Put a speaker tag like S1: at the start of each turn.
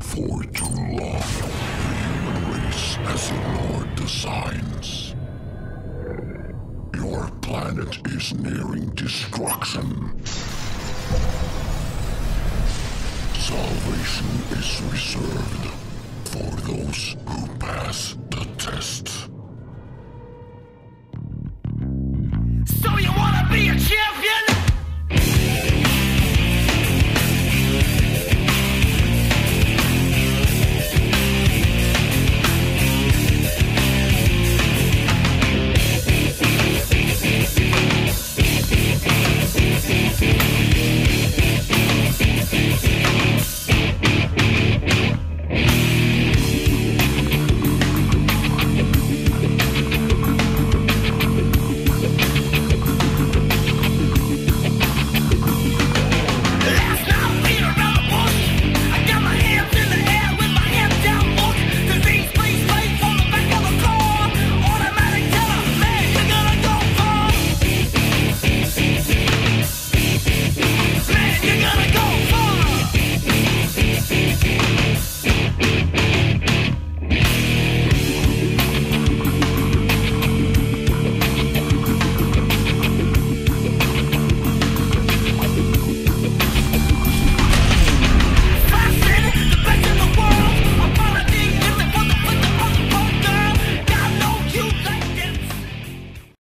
S1: For too long, the human race has ignored the signs. Your planet is nearing destruction. Salvation is reserved for those who pass.